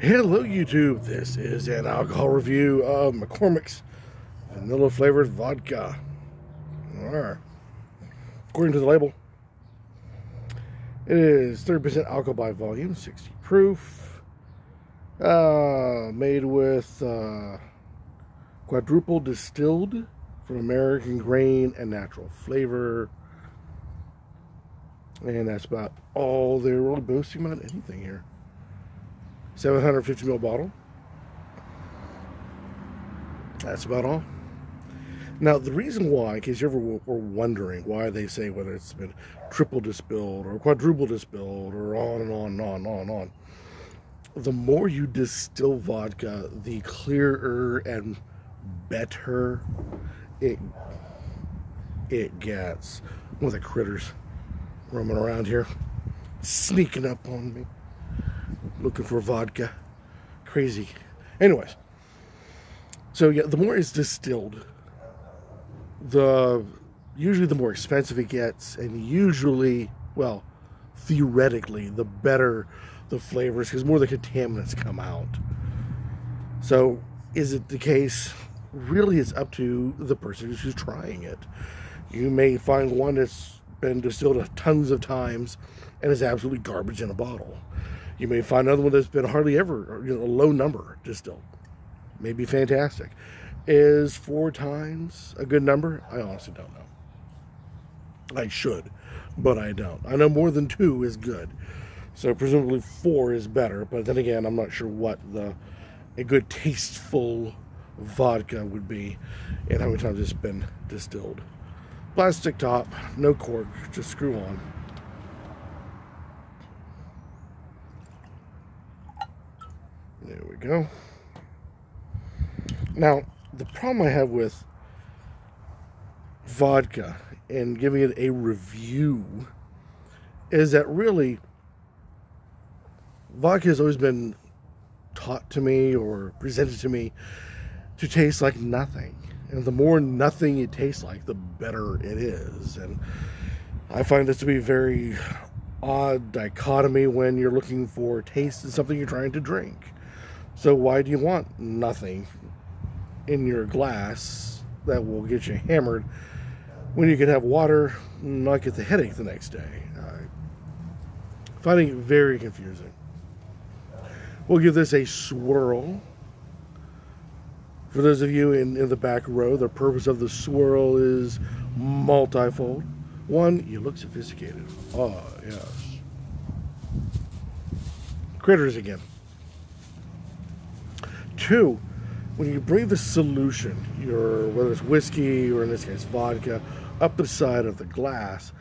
Hello, YouTube. This is an alcohol review of McCormick's vanilla flavored vodka. According to the label, it is 30% alcohol by volume, 60 proof. Uh, made with uh, quadruple distilled from American grain and natural flavor. And that's about all they're really boasting about anything here. 750 ml bottle. That's about all. Now, the reason why, in case you ever were wondering why they say whether it's been triple distilled or quadruple distilled or on and on and on and on and on, the more you distill vodka, the clearer and better it it gets. One of the critters roaming around here, sneaking up on me looking for vodka. Crazy. Anyways, so yeah, the more it's distilled, the usually the more expensive it gets, and usually, well, theoretically, the better the flavors because more the contaminants come out. So, is it the case? Really, it's up to the person who's trying it. You may find one that's been distilled tons of times and is absolutely garbage in a bottle. You may find another one that's been hardly ever, you know, a low number distilled. Maybe fantastic. Is four times a good number? I honestly don't know. I should, but I don't. I know more than two is good. So presumably four is better, but then again, I'm not sure what the a good tasteful vodka would be and how many times it's been distilled. Plastic top, no cork, just screw on. There we go. Now, the problem I have with vodka and giving it a review is that really vodka has always been taught to me or presented to me to taste like nothing. And the more nothing it tastes like, the better it is. And I find this to be a very odd dichotomy when you're looking for taste in something you're trying to drink. So why do you want nothing in your glass that will get you hammered when you can have water and not get the headache the next day? I finding it very confusing. We'll give this a swirl. For those of you in, in the back row, the purpose of the swirl is multifold. One, you look sophisticated. Oh, yes. Critters again. Two, when you bring the solution, your whether it's whiskey or in this case vodka, up the side of the glass,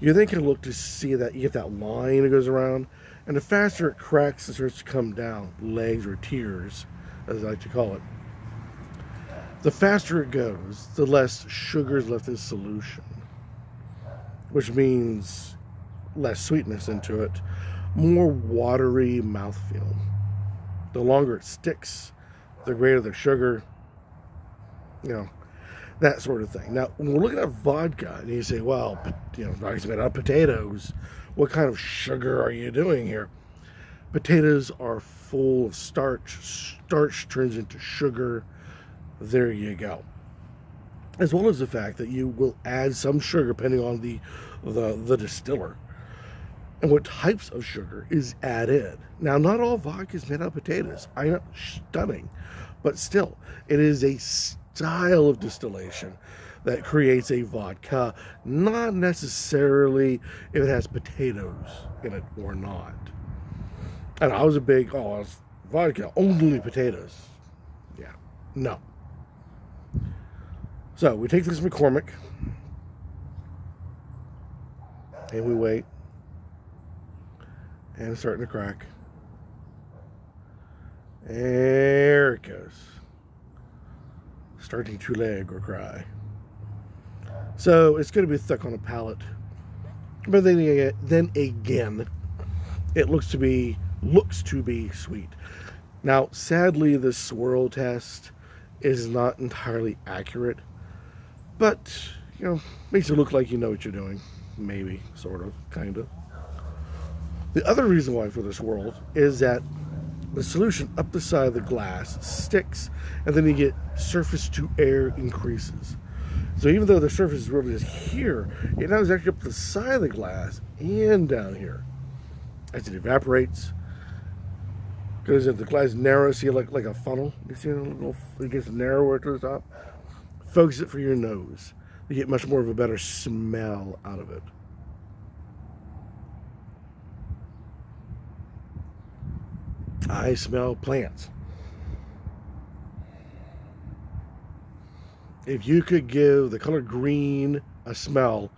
you then can look to see that you get that line that goes around, and the faster it cracks and starts to come down, legs or tears, as I like to call it, the faster it goes, the less sugar is left in solution, which means less sweetness into it, more watery mouthfeel. The longer it sticks, the greater the sugar, you know, that sort of thing. Now, when we're looking at vodka, and you say, well, you know, vodka's made out of potatoes, what kind of sugar are you doing here? Potatoes are full of starch. Starch turns into sugar. There you go. As well as the fact that you will add some sugar depending on the the, the distiller and what types of sugar is added. Now, not all vodka is made out of potatoes. I know, stunning, but still, it is a style of distillation that creates a vodka, not necessarily if it has potatoes in it or not. And I was a big, oh, vodka, only potatoes. Yeah, no. So we take this McCormick and we wait and it's starting to crack. There it goes. Starting to lag or cry. So it's going to be thick on the palate. But then, then again, it looks to be looks to be sweet. Now, sadly, the swirl test is not entirely accurate, but you know, makes it look like you know what you're doing. Maybe, sort of, kind of. The other reason why for this world is that the solution up the side of the glass sticks, and then you get surface to air increases. So even though the surface is really just here, it now is actually up the side of the glass and down here. As it evaporates, because if the glass narrows, see like like a funnel. You see it, little, it gets narrower to the top. Focus it for your nose. You get much more of a better smell out of it. I smell plants. If you could give the color green a smell,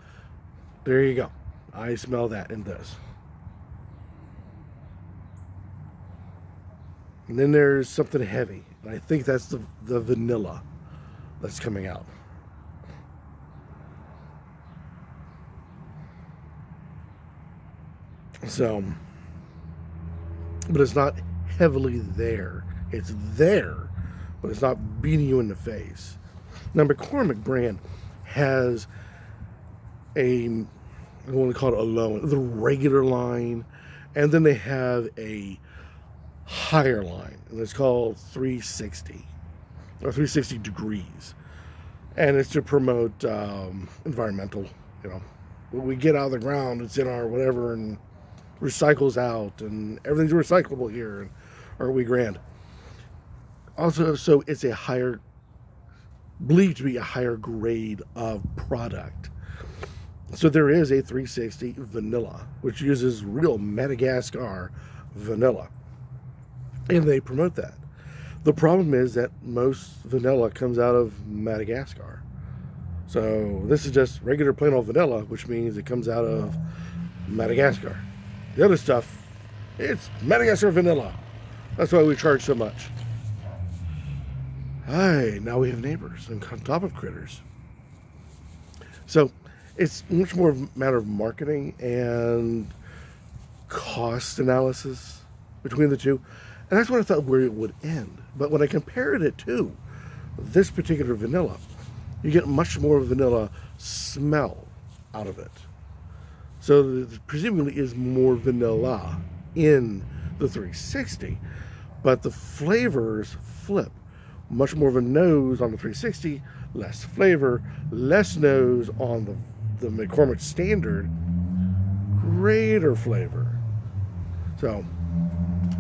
there you go. I smell that in this. And then there's something heavy. And I think that's the, the vanilla that's coming out. So, but it's not heavily there. It's there, but it's not beating you in the face. Now, McCormick brand has a, I want to call it a low, the regular line, and then they have a higher line, and it's called 360 or 360 degrees, and it's to promote um, environmental. You know, what we get out of the ground, it's in our whatever, and recycles out, and everything's recyclable here, and or we grand. Also, so it's a higher, believed to be a higher grade of product. So there is a 360 vanilla, which uses real Madagascar vanilla and they promote that. The problem is that most vanilla comes out of Madagascar. So this is just regular plain old vanilla, which means it comes out of Madagascar. The other stuff, it's Madagascar vanilla. That's why we charge so much. Hi, now we have neighbors and on top of critters. So it's much more a matter of marketing and cost analysis between the two. And that's what I thought where it would end. But when I compared it to this particular vanilla, you get much more vanilla smell out of it. So there presumably is more vanilla in the 360, but the flavors flip. Much more of a nose on the 360, less flavor, less nose on the, the McCormick Standard, greater flavor. So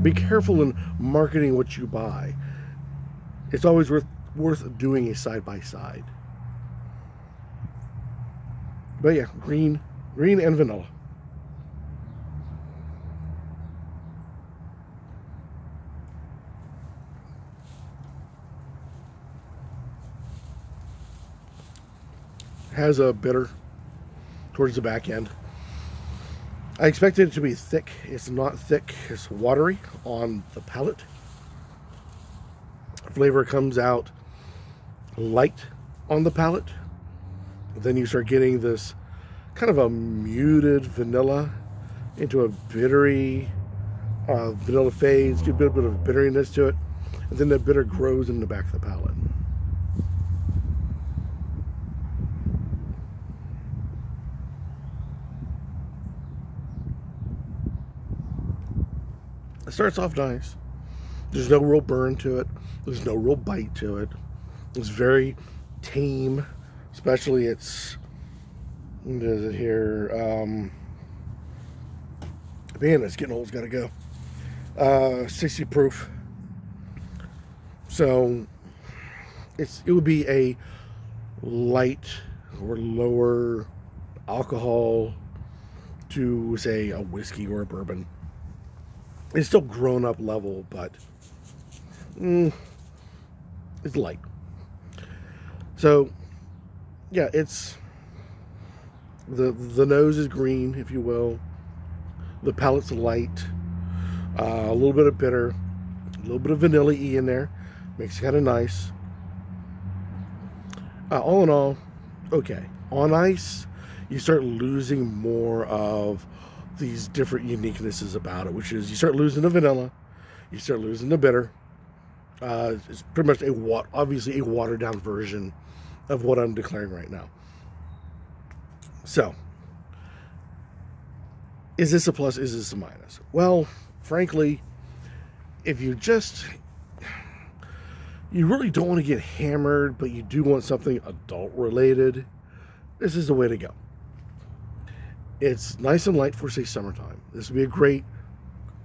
be careful in marketing what you buy. It's always worth worth doing a side by side. But yeah, green, green and vanilla. Has a bitter towards the back end. I expected it to be thick. It's not thick. It's watery on the palate. Flavor comes out light on the palate. Then you start getting this kind of a muted vanilla into a bittery uh, vanilla fades, get a bit, bit of bitteriness to it, and then the bitter grows in the back of the palate. It starts off nice. There's no real burn to it. There's no real bite to it. It's very tame, especially its, what is it here? Um, man, it's getting old, it's got to go. Uh, 60 proof. So it's it would be a light or lower alcohol to say a whiskey or a bourbon it's still grown up level, but mm, it's light. So, yeah, it's the the nose is green, if you will. The palate's light, uh, a little bit of bitter, a little bit of vanilla e in there, makes it kind of nice. Uh, all in all, okay. On ice, you start losing more of these different uniquenesses about it, which is you start losing the vanilla, you start losing the bitter. Uh, it's pretty much a what obviously a watered down version of what I'm declaring right now. So, is this a plus? Is this a minus? Well, frankly, if you just you really don't want to get hammered, but you do want something adult related, this is the way to go. It's nice and light for say summertime. This would be a great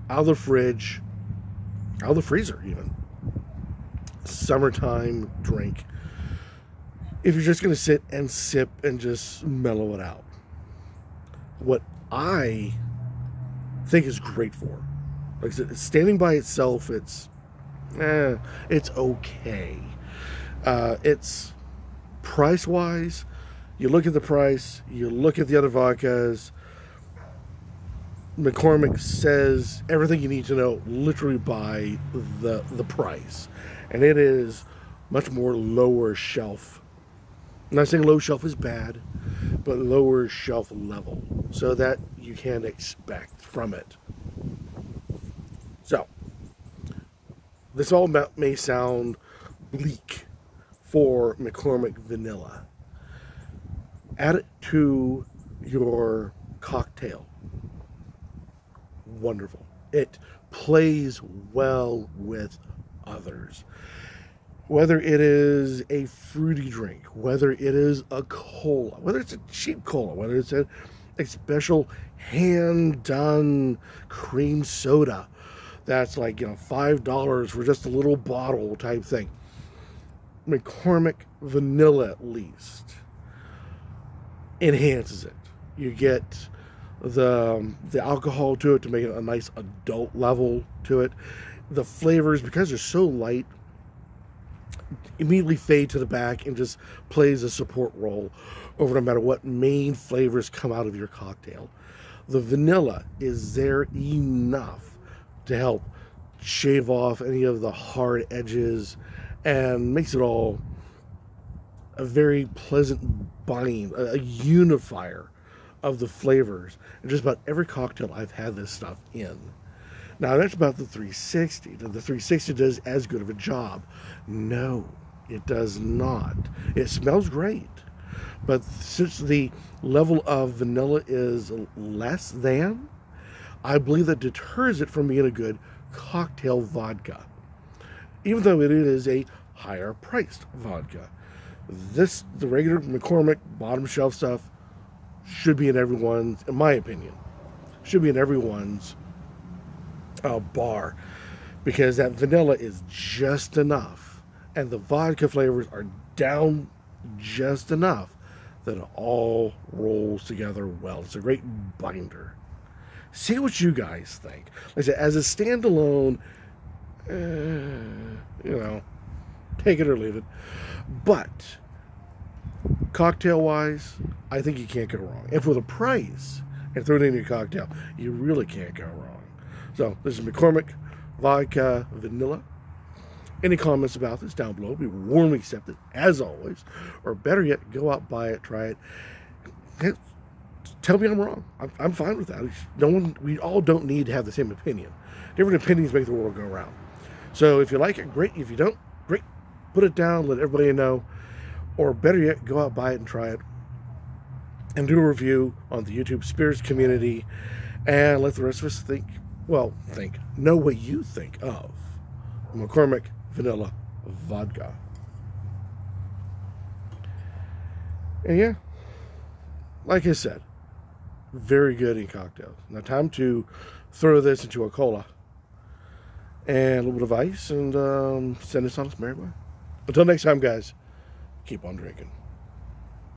out of the fridge, out of the freezer even. Summertime drink. If you're just gonna sit and sip and just mellow it out. What I think is great for. Like I said, standing by itself, it's eh, it's okay. Uh, it's price wise. You look at the price. You look at the other vodkas. McCormick says everything you need to know literally by the the price, and it is much more lower shelf. I'm not saying low shelf is bad, but lower shelf level, so that you can expect from it. So, this all may sound bleak for McCormick Vanilla. Add it to your cocktail. Wonderful. It plays well with others. Whether it is a fruity drink, whether it is a cola, whether it's a cheap cola, whether it's a, a special hand done cream soda, that's like you know five dollars for just a little bottle type thing. McCormick vanilla at least enhances it. You get the um, the alcohol to it to make it a nice adult level to it. The flavors because they're so light immediately fade to the back and just plays a support role over no matter what main flavors come out of your cocktail. The vanilla is there enough to help shave off any of the hard edges and makes it all a very pleasant bind, a, unifier of the flavors. And just about every cocktail I've had this stuff in. Now that's about the 360. The 360 does as good of a job. No, it does not. It smells great. But since the level of vanilla is less than, I believe that deters it from being a good cocktail vodka, even though it is a higher priced vodka. This, the regular McCormick bottom shelf stuff, should be in everyone's, in my opinion, should be in everyone's uh, bar because that vanilla is just enough and the vodka flavors are down just enough that it all rolls together well. It's a great binder. See what you guys think. Like I said, as a standalone, uh, you know, take it or leave it. But cocktail wise, I think you can't go wrong. And for the price, and throw it in your cocktail, you really can't go wrong. So this is McCormick Vodka Vanilla. Any comments about this down below be warmly accepted, as always. Or better yet, go out, buy it, try it tell me I'm wrong. I'm, I'm fine with that. No one, we all don't need to have the same opinion. Different opinions make the world go round. So if you like it, great. If you don't. Put it down, let everybody know. Or better yet, go out, buy it, and try it. And do a review on the YouTube Spirits community. And let the rest of us think, well, think, know what you think of McCormick Vanilla Vodka. And yeah, like I said, very good in cocktails. Now, time to throw this into a cola and a little bit of ice and um, send this on its merry way. Until next time, guys, keep on drinking.